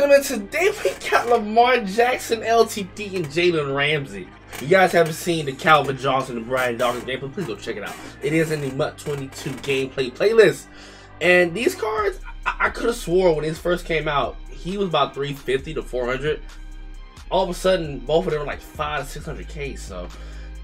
gentlemen, today we got Lamar Jackson, LTD, and Jalen Ramsey. If you guys haven't seen the Calvin Johnson and Brian Dawkins gameplay, please go check it out. It is in the MUT 22 gameplay playlist. And these cards, I, I could have swore when these first came out, he was about 350 to 400. All of a sudden, both of them were like 5 to 600k. So,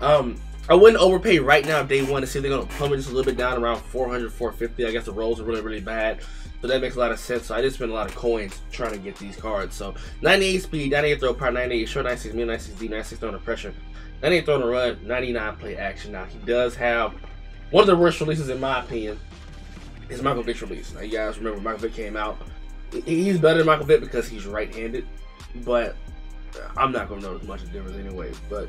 um, I wouldn't overpay right now day one to see if they're going to plummet just a little bit down around 400, 450. I guess the rolls are really, really bad. So that makes a lot of sense. So I just spent a lot of coins trying to get these cards. So 98 speed, 98 throw power, 98 short, 96 mid, 96 D, 96 throwing pressure, 98 throwing the run, 99 play action. Now he does have one of the worst releases in my opinion. Is Michael Vick release. Now you guys remember Michael Vick came out. He's better than Michael Vick because he's right-handed, but I'm not gonna notice much of difference anyway. But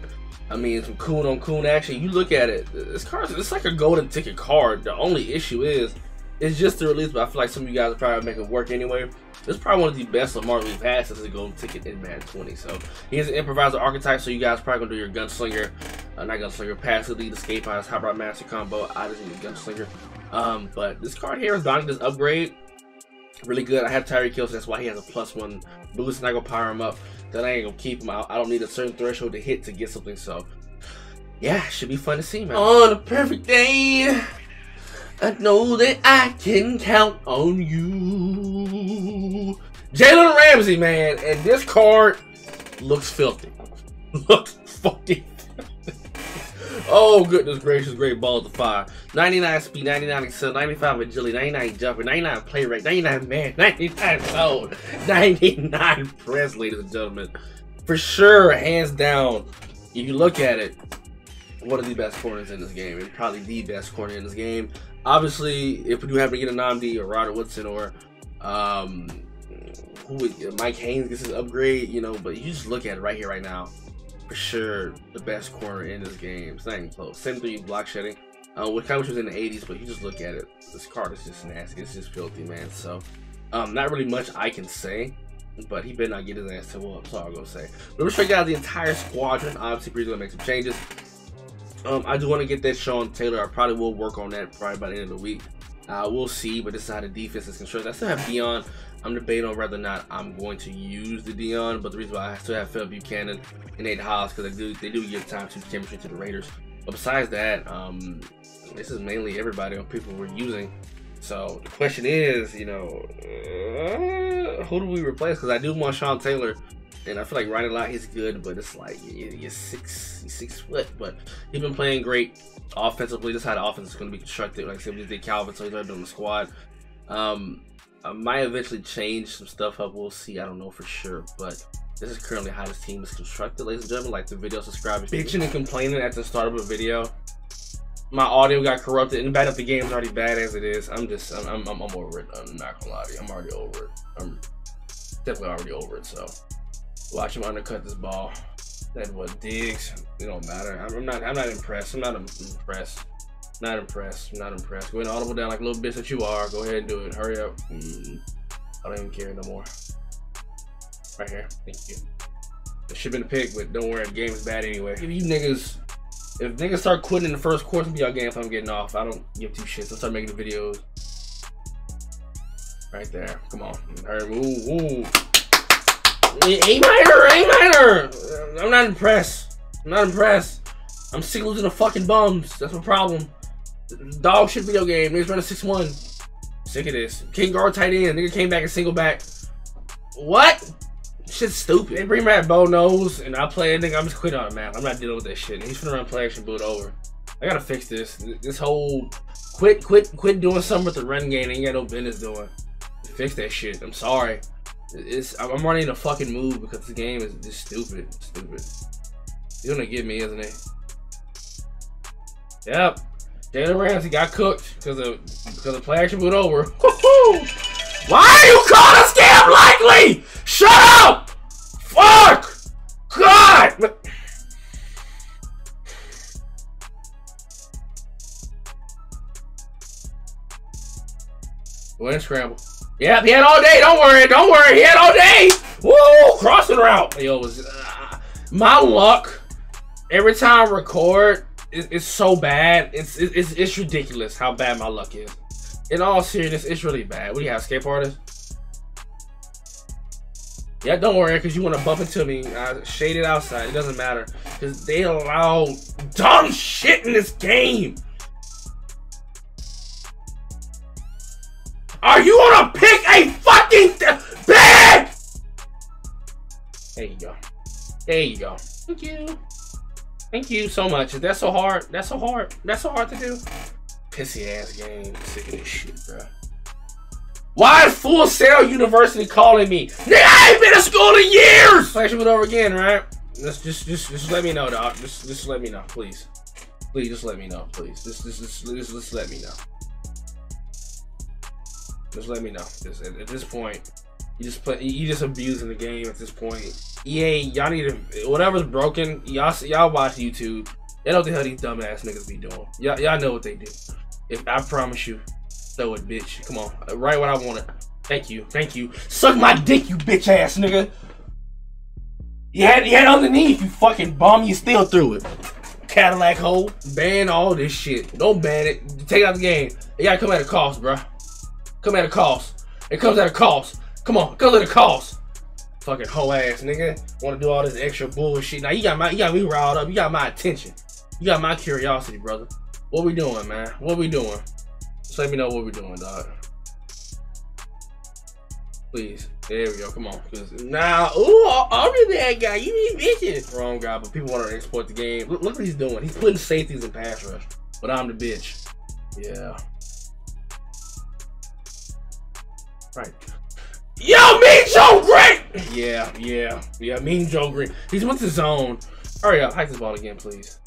I mean, some coon on coon action. You look at it, this card, it's like a golden ticket card. The only issue is, it's just the release, but I feel like some of you guys are probably making it work anyway. It's probably one of the best Lamar we've had since the golden ticket in Madden 20. So he's an improviser archetype, so you guys probably gonna do your gunslinger, uh, not gunslinger, passive lead, escape eyes, hot route master combo. I just need a gunslinger. Um, but this card here is Donnie this upgrade. Really good. I have Tyreek Hill, so that's why he has a plus one boost, and I go power him up then I ain't gonna keep him out. I don't need a certain threshold to hit to get something. So, yeah, should be fun to see, man. On a perfect day, I know that I can count on you. Jalen Ramsey, man, and this card looks filthy. looks fucking Oh, goodness gracious, great ball to fire. 99 speed, 99 excel, 95 agility, 99 jumper, 99 play rate, 99 man, 99 soul, 99 press, ladies and gentlemen. For sure, hands down, if you look at it, one of the best corners in this game, and probably the best corner in this game. Obviously, if we do happen to get a Nnamdi or Rod Woodson or um, who Mike Haynes gets his upgrade, you know, but you just look at it right here, right now for sure the best corner in this game. It's not even close. 73 block shedding, uh, which kind of was in the 80s, but you just look at it. This card is just nasty. It's just filthy, man. So, um, not really much I can say, but he better not get his ass to up. All I'm gonna say. But let's check out the entire squadron. Obviously, Bree's gonna make some changes. Um, I do want to get that Sean Taylor. I probably will work on that probably by the end of the week. Uh, we'll see, but this is how the defense is constructed. I still have Dion. I'm debating on whether or not I'm going to use the Dion, but the reason why I still have Phil Buchanon and Nate Hobbs because they do they do give time to chemistry to the Raiders. But besides that, um, this is mainly everybody on people we're using. So the question is, you know, uh, who do we replace? Because I do want Sean Taylor, and I feel like running a lot he's good, but it's like he's six he's six foot, but he's been playing great offensively. This is how the offense is going to be constructed. Like I said, we did Calvin, so he's already doing the squad. Um, I might eventually change some stuff up. We'll see. I don't know for sure, but this is currently how this team is constructed, ladies and gentlemen. Like the video, subscribe. Bitching and complaining at the start of a video. My audio got corrupted, and bad up the game is already bad as it is. I'm just, I'm, I'm, I'm over it. I'm not gonna lie to you. I'm already over it. I'm definitely already over it. So, watch him undercut this ball. That what Diggs. It don't matter. I'm, I'm not, I'm not impressed. I'm not impressed. Not impressed. Not impressed. Go ahead and audible down like a little bitch that you are. Go ahead and do it. Hurry up. Mm, I don't even care no more. Right here. Thank you. It should have been a pick, but don't worry, the game is bad anyway. If you niggas, if niggas start quitting in the first quarter, be y'all game if I'm getting off. I don't give two shits. I'll start making the videos. Right there. Come on. Hurry, ooh, ooh. A minor, A minor. I'm not impressed. I'm not impressed. I'm sick of losing the fucking bums. That's my problem. Dog shit video game. Niggas running 6-1. Sick of this. King guard tight end. Nigga came back and single back. What? Shit's stupid. They bring back Bo Nose and I play a nigga. I'm just quitting on it, man. I'm not dealing with that shit. He's finna run play action boot over. I gotta fix this. This whole quit, quit, quit doing something with the run game. Ain't got no business doing. Fix that shit. I'm sorry. It's I'm running a fucking move because the game is just stupid. Stupid. You're gonna get me, isn't it? Yep. Jalen Ramsey got cooked because of because of play action boot over. Why are you calling a scam likely? Shut up! Fuck! God! Go ahead scramble. Yep, he had all day. Don't worry. Don't worry. He had all day. Woo! Crossing route. Yo, was uh, my luck. Every time I record, it's, it's so bad. It's, it's it's ridiculous how bad my luck is. In all seriousness, it's really bad. What do you have, escape artist? Yeah, don't worry, because you want to bump into me. I shade it outside. It doesn't matter. Because they allow dumb shit in this game. Are you gonna a There you go. There you go. Thank you. Thank you so much. That's so hard? That's so hard. That's so hard to do. Pissy ass game. sick of this shit, bro. Why is Full Sail University calling me? Nigga, I ain't been to school in years! Flashing it over again, right? Just, just, just, just let me know, dog. Just, just let me know, please. Please, just let me know, please. Just, just, just, just, just let me know. Just let me know. Just at, at this point, you just play. You just abusing the game at this point. EA, y'all need to whatever's broken. Y'all, y'all watch YouTube. They know what the hell these dumbass niggas be doing. Y'all, y'all know what they do. If I promise you, Throw it, bitch. Come on. Uh, right what I want wanted. Thank you. Thank you. Suck my dick, you bitch ass nigga. You had, you had underneath, you fucking bum. You still threw it. Cadillac hole. Ban all this shit. Don't ban it. Take out the game. It gotta come at a cost, bro. Come at a cost. It comes at a cost. Come on, come at a cost. Fucking hoe ass nigga. Wanna do all this extra bullshit. Now you got my you got me riled up. You got my attention. You got my curiosity, brother. What we doing, man? What we doing? Just let me know what we're doing, dog. Please. There we go. Come on. Cause now, ooh, I'm the bad guy. You need bitches. Wrong guy, but people want to export the game. Look, look what he's doing. He's putting safeties in pass rush. But I'm the bitch. Yeah. Right. Yo, Mean Joe Green! Yeah, yeah, yeah, Mean Joe Green. He's with his own. Hurry up, hike this ball again, please.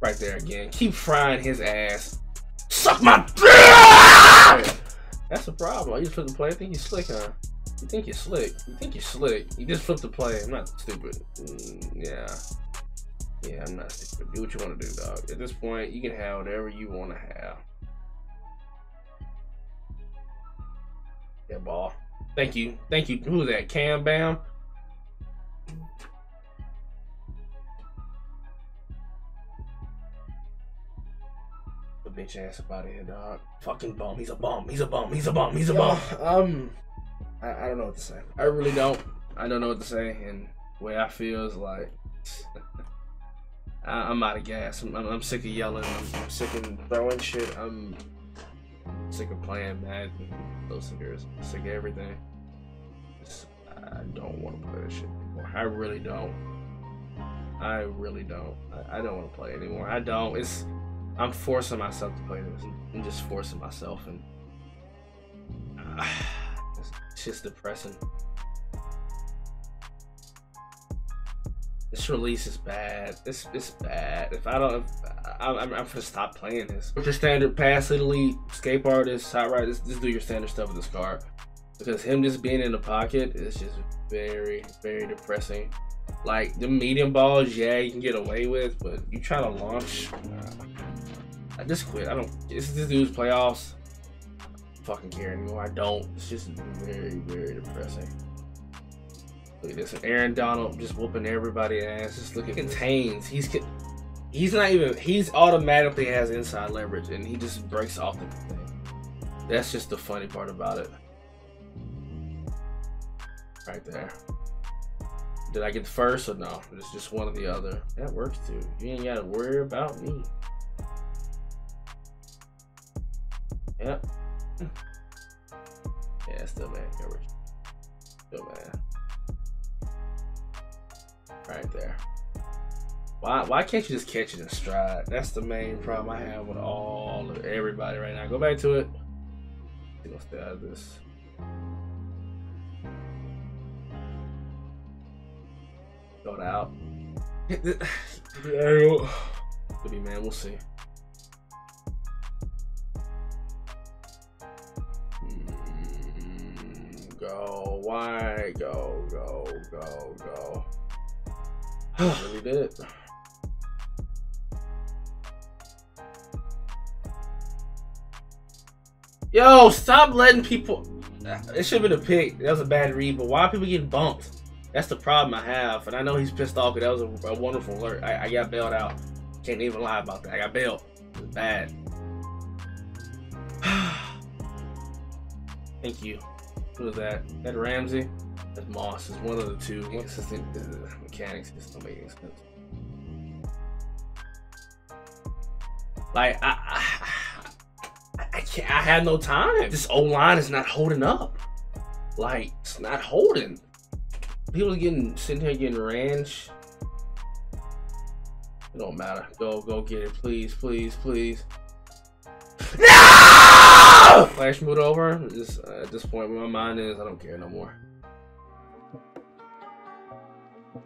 Right there again. Keep frying his ass. Suck my dick! That's the problem. I just flip the play. I think you're slick, huh? You think you're slick. You think you're slick. You just flipped the play. I'm not stupid. Mm, yeah. Yeah, I'm not stupid. Do what you want to do, dog. At this point, you can have whatever you want to have. Yeah, ball. Thank you. Thank you. Who's that? Cam Bam? The bitch ass about here, dog. Fucking bum. He's a bum. He's a bum. He's a bum. He's a bum. Um, I, I don't know what to say. I really don't. I don't know what to say. And the way I feel is like, I, am out of gas. I'm, I'm, I'm, sick of yelling. I'm, I'm, sick of throwing shit. I'm sick of playing bad. Those figures. Sick of everything. Just, I don't want to play this shit anymore. I really don't. I really don't. I, I don't want to play anymore. I don't. It's I'm forcing myself to play this. I'm just forcing myself, and uh, it's just depressing. This release is bad. It's it's bad. If I don't, if, I'm, I'm, I'm gonna stop playing this. With your standard pass, elite, escape artist, hot route, just, just do your standard stuff with this card. Because him just being in the pocket is just very, very depressing. Like the medium balls, yeah, you can get away with, but you try to launch. Uh, I just quit. I don't. It's this dude's playoffs. I fucking care anymore. I don't. It's just very, very depressing. Look at this. Aaron Donald just whooping everybody ass. Just look at contains. He's he's not even. He's automatically has inside leverage, and he just breaks off the. That's just the funny part about it. Right there. Did I get the first or no? It's just one or the other. That works too. You ain't gotta worry about me. Yep. yeah, still man coverage. Still man. Right there. Why why can't you just catch it in stride? That's the main problem I have with all of everybody right now. Go back to it. We're gonna stay out of this. Got out. Could be man, we'll see. Mm, go. Why go, go, go, go? Really did. Yo, stop letting people. It should have been a pick. That was a bad read, but why people getting bumped? That's the problem I have. And I know he's pissed off because that was a, a wonderful alert. I, I, got bailed out. Can't even lie about that. I got bailed. Was bad. Thank you. Who is that? That Ramsey? Moss. Is one of the two. Uh, mechanics. is don't make sense. Like I, I, I can't. I had no time. This O line is not holding up. Like it's not holding. People are getting sitting here getting range. It don't matter. Go, go get it, please, please, please. No! Flash mood over. Just uh, at this point, where my mind is, I don't care no more.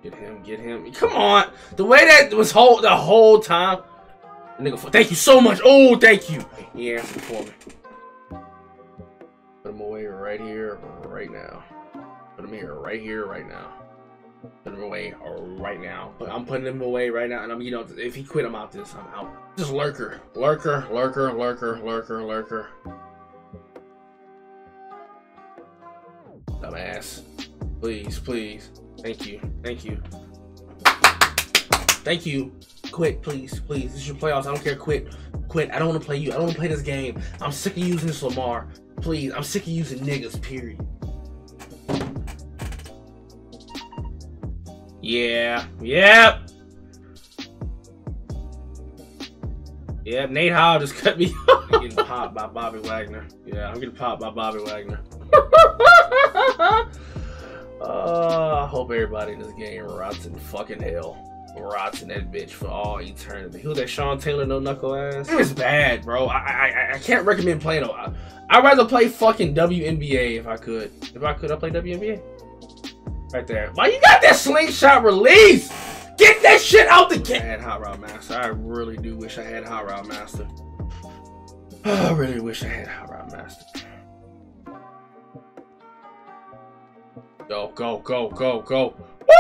Get him, get him. Come on. The way that was whole the whole time. Nigga, thank you so much. Oh, thank you. For me. Put him away right here, right now. Put him here, right here, right now. Put him away uh, right now. But I'm putting him away right now, and I'm, you know, if he quit, I'm out this. I'm out. Just lurker, lurker, lurker, lurker, lurker, lurker. Dumbass. Please, please. Thank you. Thank you. Thank you. Quit, please, please. This is your playoffs. I don't care. Quit. Quit. I don't want to play you. I don't want to play this game. I'm sick of using this Lamar. Please. I'm sick of using niggas, period. Yeah. Yep. Yep. Nate Howe just cut me off. I'm getting popped by Bobby Wagner. Yeah, I'm getting popped by Bobby Wagner. uh, I hope everybody in this game rots in fucking hell. Rots in that bitch for all eternity. Who's that Sean Taylor no knuckle ass? It's bad, bro. I I, I can't recommend playing. I, I'd rather play fucking WNBA if I could. If I could, I play WNBA. Right there. Why you got that slingshot release? Get that shit out the game. I had Hot Route Master. I really do wish I had Hot Route Master. I really wish I had Hot Route Master. Go, go, go, go, go. Woo!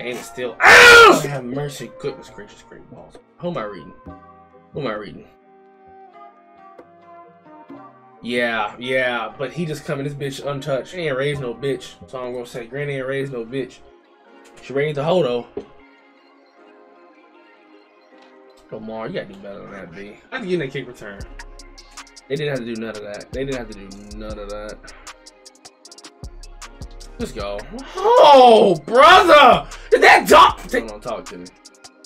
Is still. Ow! Have mercy. Goodness gracious, great balls. Who am I reading? Who am I reading? Yeah, yeah, but he just coming this bitch untouched. She ain't raised no bitch. So I'm gonna say Granny ain't raised no bitch. She raised the hodo. Lamar, you gotta do better than that, B. I have to get in a kick return. They didn't have to do none of that. They didn't have to do none of that. Let's go. Oh, brother! Did that dog? Don't talk to me.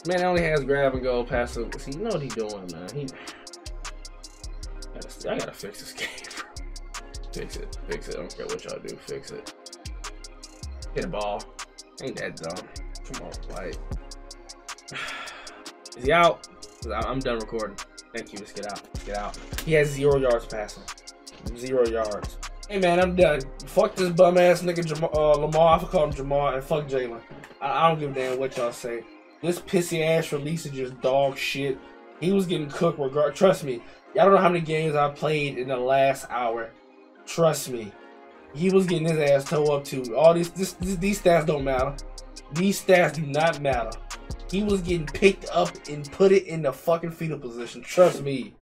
Man, it only has grab and go past the. See, you know what he's doing, man. He. I gotta fix this game. fix it. Fix it. I don't care what y'all do. Fix it. Hit a ball. Ain't that dumb. Come on, like. Is he out? I'm done recording. Thank you. Let's get out. Let's get out. He has zero yards passing. Zero yards. Hey man, I'm done. Fuck this bum ass nigga Jam uh, Lamar. I call him Jamal and fuck Jalen. I, I don't give a damn what y'all say. This pissy ass release is just dog shit. He was getting cooked regard. Trust me, Y'all don't know how many games I played in the last hour. Trust me. He was getting his ass toe up too. All these this, this, these stats don't matter. These stats do not matter. He was getting picked up and put it in the fucking fetal position. Trust me.